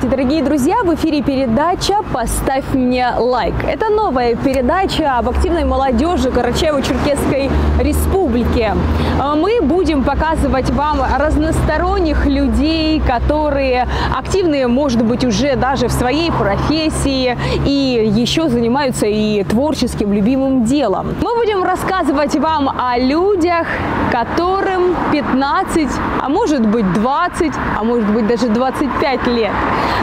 Здравствуйте, дорогие друзья! В эфире передача «Поставь мне лайк». Это новая передача об активной молодежи Карачаево-Черкесской Республики. А Мы будем показывать вам разносторонних людей, которые активные, может быть, уже даже в своей профессии и еще занимаются и творческим любимым делом. Мы будем рассказывать вам о людях, которым 15, а может быть 20, а может быть даже 25 лет.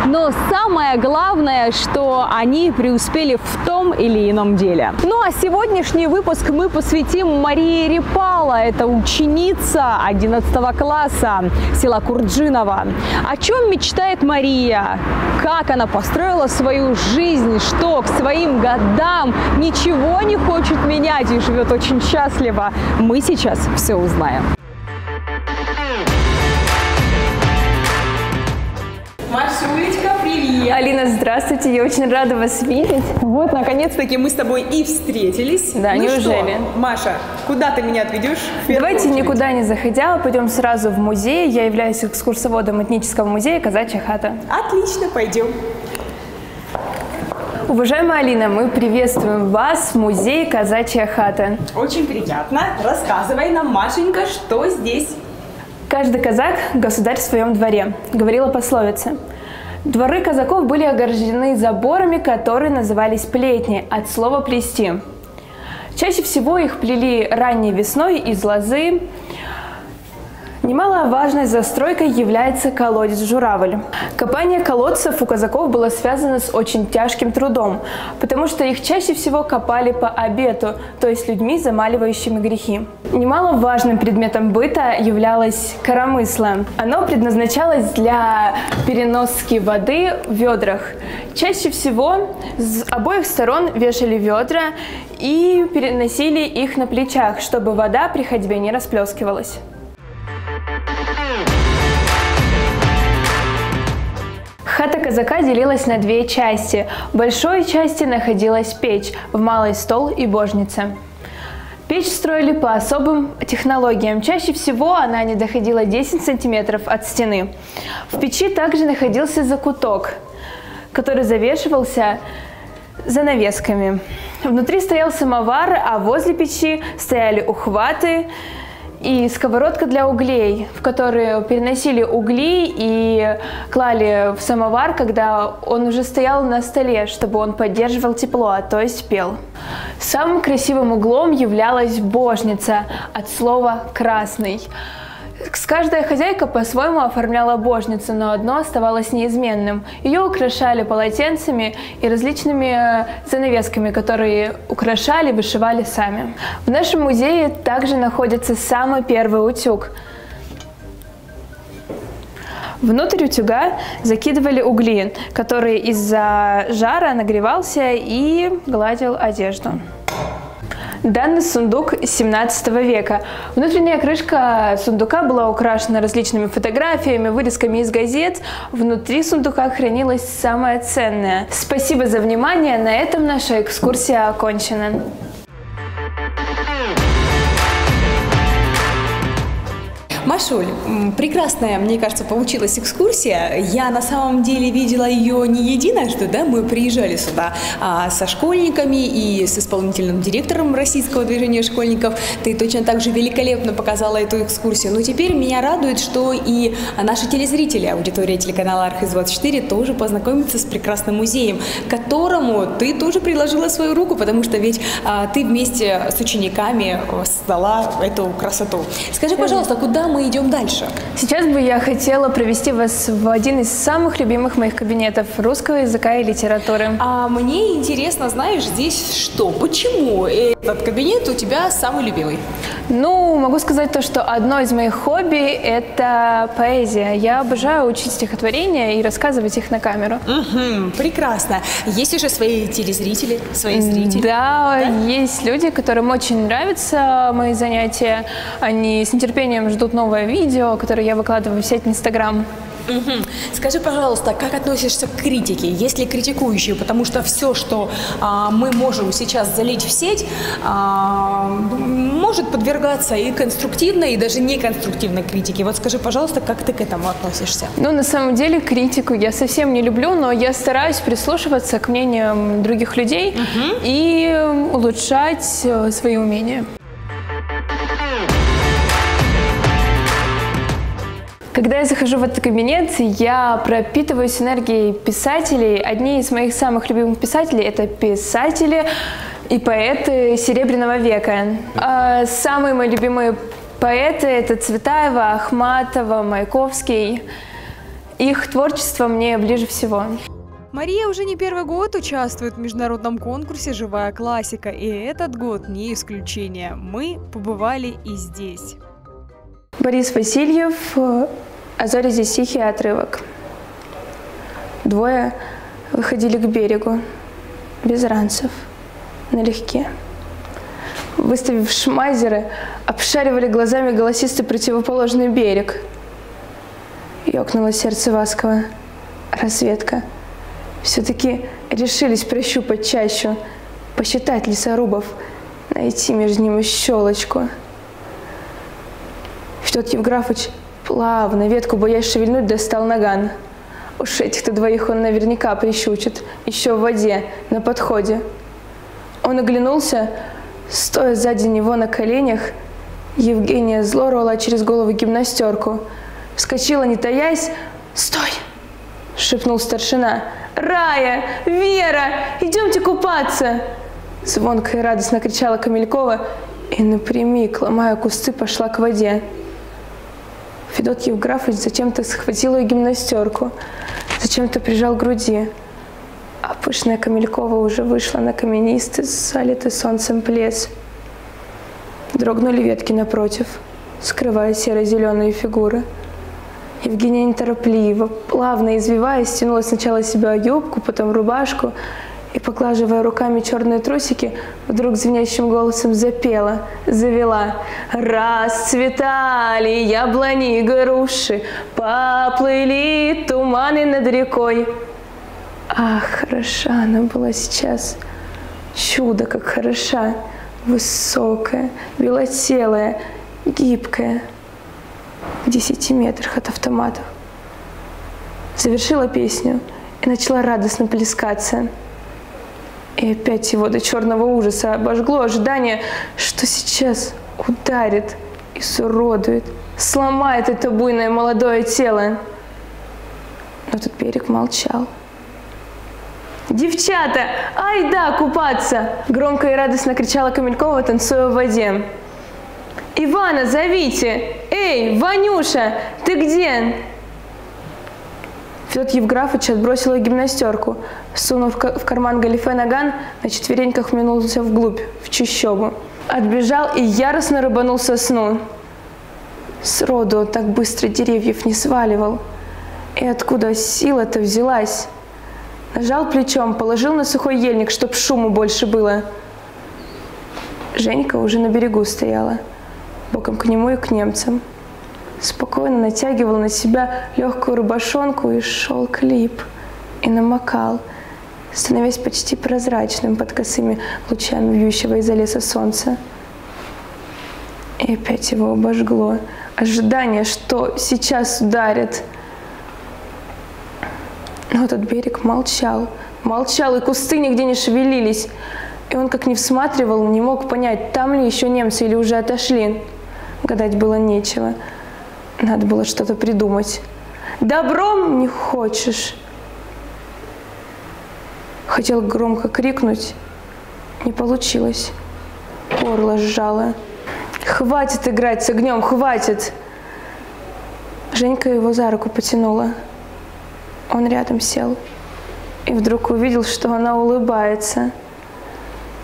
Но самое главное, что они преуспели в том или ином деле. Ну а сегодняшний выпуск мы посвятим Марии Репала. Это ученица 11 класса села Курджинова. О чем мечтает Мария? Как она построила свою жизнь? Что к своим годам ничего не хочет менять и живет очень счастливо? Мы сейчас все узнаем. Машулечка, привет! Алина, здравствуйте, я очень рада вас видеть. Вот, наконец-таки мы с тобой и встретились. Да, ну неужели? Что, Маша, куда ты меня отведешь? Давайте очередь? никуда не заходя, пойдем сразу в музей. Я являюсь экскурсоводом этнического музея «Казачья хата». Отлично, пойдем. Уважаемая Алина, мы приветствуем вас в музее «Казачья хата». Очень приятно. Рассказывай нам, Машенька, что здесь? Каждый казак – государь в своем дворе, говорила пословица. Дворы казаков были огорожены заборами, которые назывались плетни, от слова «плести». Чаще всего их плели ранней весной из лозы. Немаловажной застройкой является колодец «Журавль». Копание колодцев у казаков было связано с очень тяжким трудом, потому что их чаще всего копали по обету, то есть людьми, замаливающими грехи. Немаловажным предметом быта являлось коромысло. Оно предназначалось для переноски воды в ведрах. Чаще всего с обоих сторон вешали ведра и переносили их на плечах, чтобы вода при ходьбе не расплескивалась. Хата казака делилась на две части. В большой части находилась печь, в малой стол и божница. Печь строили по особым технологиям. Чаще всего она не доходила 10 сантиметров от стены. В печи также находился закуток, который завешивался занавесками. Внутри стоял самовар, а возле печи стояли ухваты и сковородка для углей, в которые переносили угли и клали в самовар, когда он уже стоял на столе, чтобы он поддерживал тепло, а то есть пел. Самым красивым углом являлась божница от слова «красный». Каждая хозяйка по-своему оформляла божницу, но одно оставалось неизменным. Ее украшали полотенцами и различными занавесками, которые украшали, вышивали сами. В нашем музее также находится самый первый утюг. Внутрь утюга закидывали угли, который из-за жара нагревался и гладил одежду. Данный сундук 17 века. Внутренняя крышка сундука была украшена различными фотографиями, вырезками из газет. Внутри сундука хранилось самое ценное. Спасибо за внимание. На этом наша экскурсия окончена. Машуль, прекрасная, мне кажется, получилась экскурсия. Я на самом деле видела ее не единожды, да, мы приезжали сюда а, со школьниками и с исполнительным директором российского движения школьников. Ты точно так же великолепно показала эту экскурсию. Но теперь меня радует, что и наши телезрители, аудитория телеканала Архиз-24 тоже познакомятся с прекрасным музеем, к которому ты тоже приложила свою руку, потому что ведь а, ты вместе с учениками создала эту красоту. Скажи, пожалуйста, куда мы идем дальше? Сейчас бы я хотела провести вас в один из самых любимых моих кабинетов русского языка и литературы. А мне интересно, знаешь, здесь что? Почему этот кабинет у тебя самый любимый? Ну, могу сказать то, что одно из моих хобби – это поэзия. Я обожаю учить стихотворения и рассказывать их на камеру. Мгм, прекрасно. Есть уже свои телезрители, свои зрители? Да, есть люди, которым очень нравятся мои занятия. Они с нетерпением ждут новое видео, которое я выкладываю в сеть Инстаграм. Угу. Скажи, пожалуйста, как относишься к критике? Есть ли критикующие? Потому что все, что а, мы можем сейчас залить в сеть, а, может подвергаться и конструктивной, и даже неконструктивной критике. Вот скажи, пожалуйста, как ты к этому относишься? Ну, на самом деле, критику я совсем не люблю, но я стараюсь прислушиваться к мнениям других людей угу. и улучшать э, свои умения. Когда я захожу в этот кабинет, я пропитываюсь энергией писателей. Одни из моих самых любимых писателей – это писатели и поэты Серебряного века. А самые мои любимые поэты – это Цветаева, Ахматова, Маяковский. Их творчество мне ближе всего. Мария уже не первый год участвует в международном конкурсе «Живая классика», и этот год не исключение. Мы побывали и здесь. Борис Васильев, «А зори здесь тихий отрывок». Двое выходили к берегу, без ранцев, налегке. Выставив шмайзеры, обшаривали глазами голосистый противоположный берег. Ёкнуло сердце Васкова. Разведка. Все-таки решились прощупать чащу, посчитать лесорубов, найти между ними щелочку. Федот Евграфович плавно, ветку боясь шевельнуть, достал наган. Уж этих-то двоих он наверняка прищучит, еще в воде, на подходе. Он оглянулся, стоя сзади него на коленях, Евгения зло рвала через голову гимнастерку. Вскочила, не таясь. «Стой!» — шепнул старшина. «Рая! Вера! Идемте купаться!» Звонко и радостно кричала Камелькова и напрямик, ломая кусты, пошла к воде. Федот Евграфович зачем-то схватил ее гимнастерку, зачем-то прижал к груди. А пышная Камелькова уже вышла на каменистый, залитый солнцем плес. Дрогнули ветки напротив, скрывая серо-зеленые фигуры. Евгения неторопливо, плавно извиваясь, стянула сначала себя юбку, потом рубашку, и, поглаживая руками черные трусики, вдруг звенящим голосом запела, завела. Расцветали яблони и груши, поплыли туманы над рекой. Ах, хороша она была сейчас, чудо как хороша, высокая, белотелая, гибкая, в десяти метрах от автоматов. Завершила песню и начала радостно плескаться. И опять его до черного ужаса обожгло ожидание, что сейчас ударит, и изуродует, сломает это буйное молодое тело. Но тут берег молчал. «Девчата, ай да, купаться!» Громко и радостно кричала Камелькова, танцуя в воде. «Ивана, зовите! Эй, Ванюша, ты где?» Федот Евграфович отбросил гимнастерку, сунув в карман галифе наган, на четвереньках минулся вглубь, в чищобу. Отбежал и яростно рыбанул сосну. Сроду он так быстро деревьев не сваливал. И откуда сила-то взялась? Нажал плечом, положил на сухой ельник, чтоб шуму больше было. Женька уже на берегу стояла, боком к нему и к немцам спокойно натягивал на себя легкую рубашонку и шел клип, и намокал, становясь почти прозрачным под косыми лучами вьющего из-за леса солнца. И опять его обожгло. Ожидание, что сейчас ударит. Но этот берег молчал. Молчал, и кусты нигде не шевелились. И он как не всматривал, не мог понять, там ли еще немцы или уже отошли. Гадать было нечего. Надо было что-то придумать. Добром не хочешь. Хотел громко крикнуть, не получилось. Горло сжало. Хватит играть с огнем, хватит. Женька его за руку потянула. Он рядом сел и вдруг увидел, что она улыбается,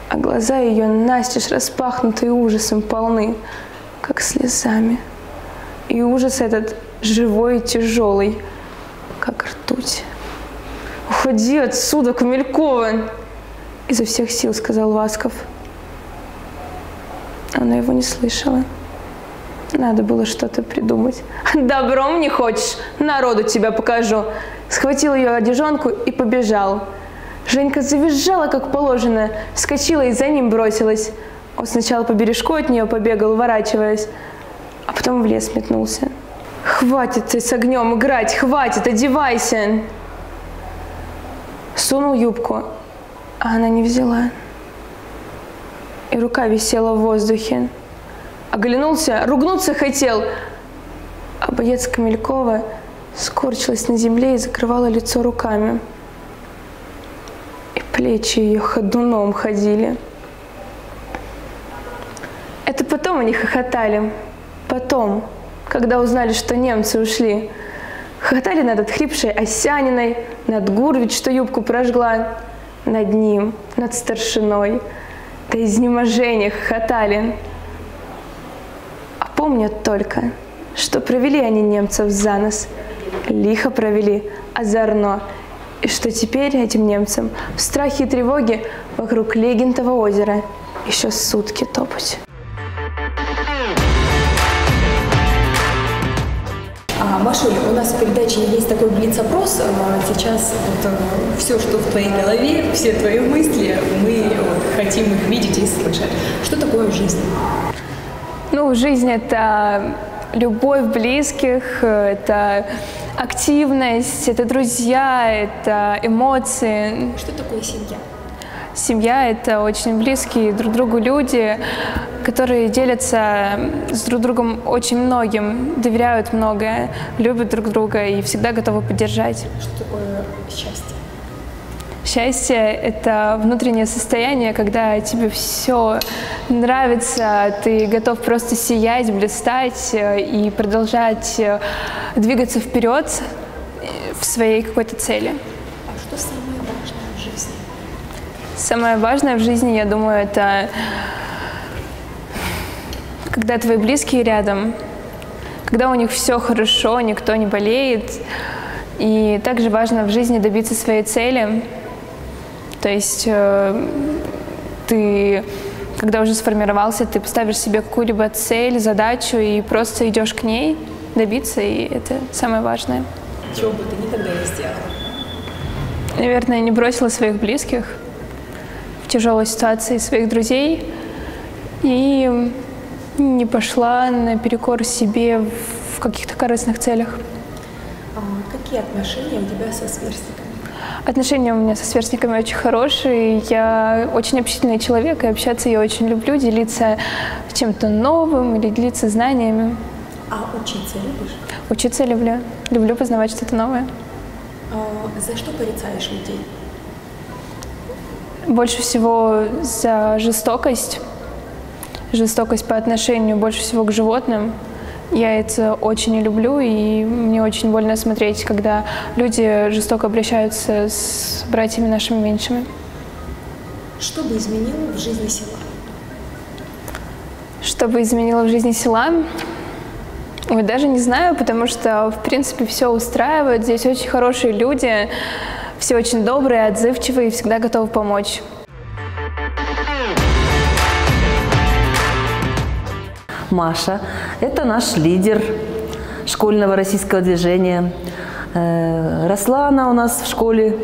а глаза ее настежь распахнуты ужасом полны, как слезами. И ужас этот живой и тяжелый, как ртуть. «Уходи отсюда, Камелькова!» Изо всех сил сказал Васков. Она его не слышала. Надо было что-то придумать. Добром не хочешь? Народу тебя покажу. Схватил ее одежонку и побежал. Женька завизжала, как положено, вскочила и за ним бросилась. Он сначала по бережку от нее побегал, уворачиваясь, а потом в лес метнулся. «Хватит ты с огнем играть, хватит, одевайся!» Сунул юбку, а она не взяла. И рука висела в воздухе. Оглянулся, ругнуться хотел, а боец Камелькова скорчилась на земле и закрывала лицо руками. И плечи ее ходуном ходили. Это потом они хохотали. Потом, когда узнали, что немцы ушли. Хохотали над отхрипшей Осяниной, над Гурвич, что юбку прожгла, над ним, над старшиной. До изнеможения хохотали. А помнят только, что провели они немцев за нос, лихо провели, озорно, и что теперь этим немцам в страхе и тревоге вокруг Легентова озера еще сутки топать. Машуль, у нас в передаче есть такой блиц-опрос. А, Сейчас вот, э, все, что в твоей голове, все твои мысли, мы хотим их видеть и слышать. Что такое жизнь? Ну, жизнь – это любовь близких, это активность, это друзья, это эмоции. Что такое семья? Семья – это очень близкие друг другу люди, которые делятся с друг другом очень многим, доверяют многое, любят друг друга и всегда готовы поддержать. Что такое счастье? Счастье – это внутреннее состояние, когда тебе все нравится, ты готов просто сиять, блистать э, и продолжать э, двигаться вперед э, в своей какой-то цели. Самое важное в жизни, я думаю, это когда твои близкие рядом, когда у них все хорошо, никто не болеет. И также важно в жизни добиться своей цели. То есть э, ты, когда уже сформировался, ты поставишь себе какую-либо цель, задачу и просто идешь к ней добиться, и это самое важное. Чего бы ты никогда не сделала? Наверное, не бросила своих близких тяжелой ситуации своих друзей и не пошла наперекор себе в каких-то корыстных целях. А какие отношения у тебя со сверстниками? Отношения у меня со сверстниками очень хорошие. Я очень общительный человек, и общаться я очень люблю, делиться чем-то новым или делиться знаниями. А учиться любишь? Учиться люблю. Люблю познавать что-то новое. А за что порицаешь людей? Больше всего за жестокость. Жестокость по отношению больше всего к животным. Я это очень не люблю, и мне очень больно смотреть, когда люди жестоко обращаются с братьями нашими меньшими. Что бы изменило в жизни села? Что бы изменило в жизни села? Ой, даже не знаю, потому что, в принципе, все устраивает. Здесь очень хорошие люди, все очень добрые, отзывчивые и всегда готовы помочь. Маша – это наш лидер школьного российского движения. Э, Росла она у нас в школе,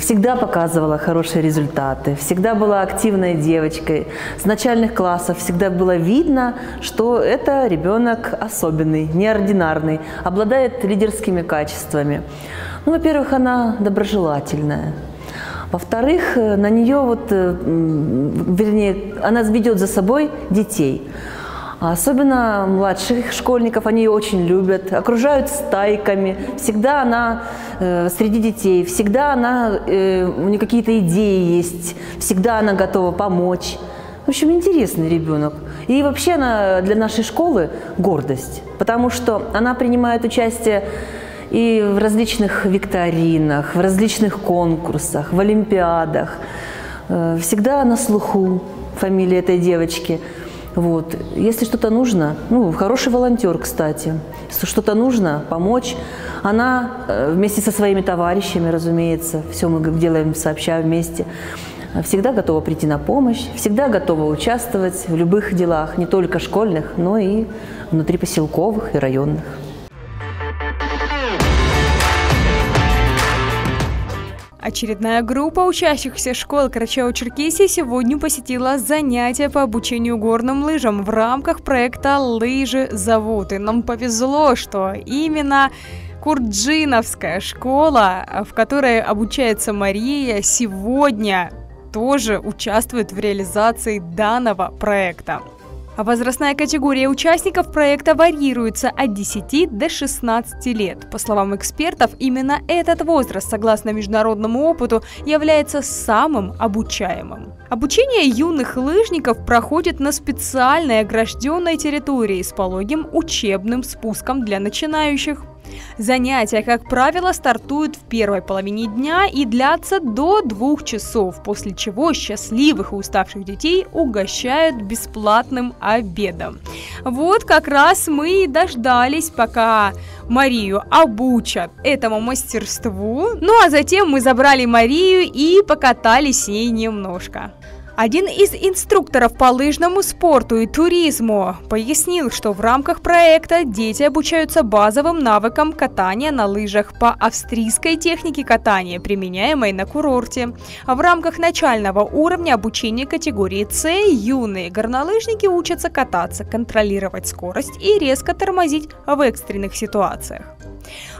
всегда показывала хорошие результаты, всегда была активной девочкой. С начальных классов всегда было видно, что это ребенок особенный, неординарный, обладает лидерскими качествами. Ну, во-первых, она доброжелательная. Во-вторых, э, на нее вот, э, вернее, она ведет за собой детей. А Особенно младших школьников, они ее очень любят, окружают стайками. Всегда она э, среди детей, всегда она, э, у нее какие-то идеи есть, всегда она готова помочь. В общем, интересный ребенок. И вообще она для нашей школы гордость, потому что она принимает участие и в различных викторинах, в различных конкурсах, в олимпиадах. Э, Всегда на слуху фамилия этой девочки. Вот. Если что-то нужно, ну, хороший волонтер, кстати, если что-то нужно, помочь, она э, вместе со своими товарищами, разумеется, все мы делаем сообща вместе, всегда готова прийти на помощь, всегда готова участвовать в любых делах, не только школьных, но и внутрипоселковых и районных. Очередная группа учащихся школы Карачаево-Черкесии сегодня посетила занятия по обучению горным лыжам в рамках проекта «Лыжи завод». И нам повезло, что именно Курджиновская школа, в которой обучается Мария, сегодня тоже участвует в реализации данного проекта. А возрастная категория участников проекта варьируется от 10 до 16 лет. По словам экспертов, именно этот возраст, согласно международному опыту, является самым обучаемым. Обучение юных лыжников проходит на специальной огражденной территории с пологим учебным спуском для начинающих. Занятия, как правило, стартуют в первой половине дня и длятся до двух часов, после чего счастливых и уставших детей угощают бесплатным обедом. Вот как раз мы и дождались, пока Марию обучат этому мастерству. Ну а затем мы забрали Марию и покатались с ней немножко. Один из инструкторов по лыжному спорту и туризму пояснил, что в рамках проекта дети обучаются базовым навыкам катания на лыжах по австрийской технике катания, применяемой на курорте. В рамках начального уровня обучения категории С юные горнолыжники учатся кататься, контролировать скорость и резко тормозить в экстренных ситуациях.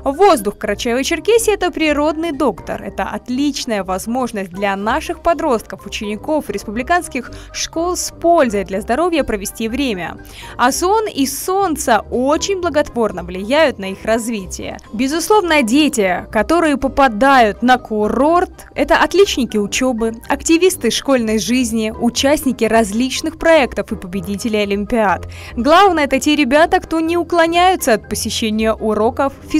Воздух Карачаево-Черкесии – это природный доктор. Это отличная возможность для наших подростков, учеников республиканских школ с пользой для здоровья провести время. Озон и солнце очень благотворно влияют на их развитие. Безусловно, дети, которые попадают на курорт, это отличники учебы, активисты школьной жизни, участники различных проектов и победители Олимпиад. Главное, это те ребята, кто не уклоняются от посещения уроков физкультуры,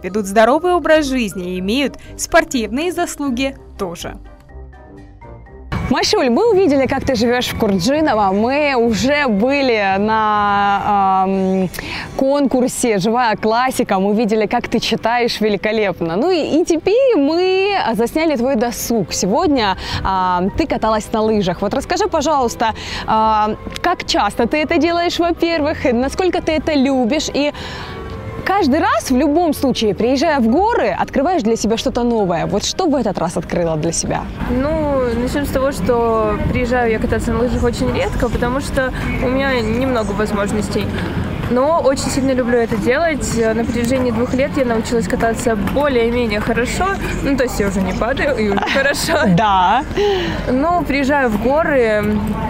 ведут здоровый образ жизни и имеют спортивные заслуги тоже. Машуль, мы увидели, как ты живешь в Курджиново. Мы уже были на э, конкурсе «Живая классика». Мы видели, как ты читаешь великолепно. Ну и, и теперь мы засняли твой досуг. Сегодня э, ты каталась на лыжах. Вот расскажи, пожалуйста, э, как часто ты это делаешь, во-первых, насколько ты это любишь и каждый раз, в любом случае, приезжая в горы, открываешь для себя что-то новое. Вот что в этот раз открыла для себя? Ну, начнем с того, что приезжаю я кататься на лыжах очень редко, потому что у меня немного возможностей. Но очень сильно люблю это делать. На протяжении двух лет я научилась кататься более-менее хорошо. Ну, то есть я уже не падаю, и уже хорошо. Да. Ну, приезжаю в горы.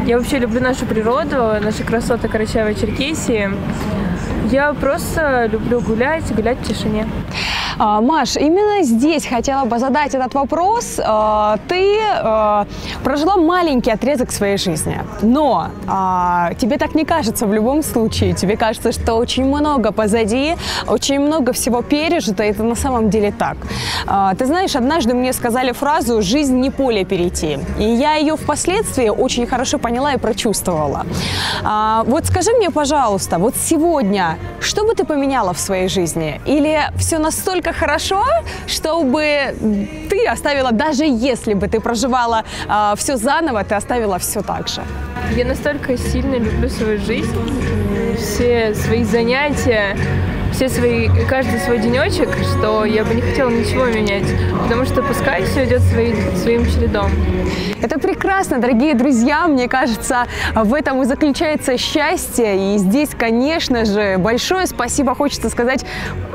Я вообще люблю нашу природу, наши красоты Карачаево-Черкесии. Я просто люблю гулять, гулять в тишине. А, Маш, именно здесь хотела бы задать этот вопрос. А, ты а, прожила маленький отрезок своей жизни, но тебе так не кажется в любом случае. Тебе кажется, что очень много позади, очень много всего пережито, и это на самом деле так. Ты знаешь, однажды мне сказали фразу «жизнь не поле перейти», и я ее впоследствии очень хорошо поняла и прочувствовала. Вот скажи мне, пожалуйста, вот сегодня, что бы ты поменяла в своей жизни? Или все настолько настолько хорошо, чтобы ты оставила, даже если бы ты проживала э, все заново, ты оставила все так же? Я настолько сильно люблю свою жизнь, все свои занятия, все свои, каждый свой денечек, что я бы не хотела ничего менять, потому что пускай все идет своим, своим чередом. Это прекрасно, дорогие друзья, мне кажется, в этом и заключается счастье, и здесь, конечно же, большое спасибо хочется сказать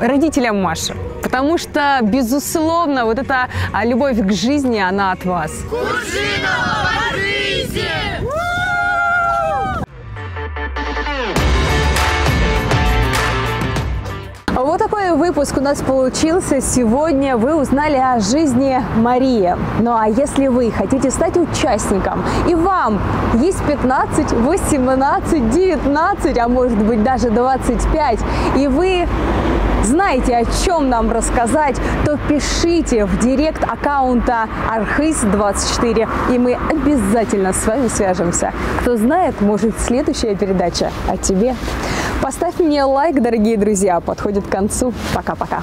родителям Маши, потому что, безусловно, вот эта любовь к жизни, она от вас. Куржинова по жизни! Вот такой выпуск у нас получился. Сегодня вы узнали о жизни Марии. Ну а если вы хотите стать участником, и вам есть 15, 18, 19, а может быть даже 25, и вы знаете, о чем нам рассказать, то пишите в директ аккаунта Архыз24, и мы обязательно с вами свяжемся. Кто знает, может следующая передача о тебе. Поставь мне лайк, дорогие друзья, подходит к концу. Пока-пока.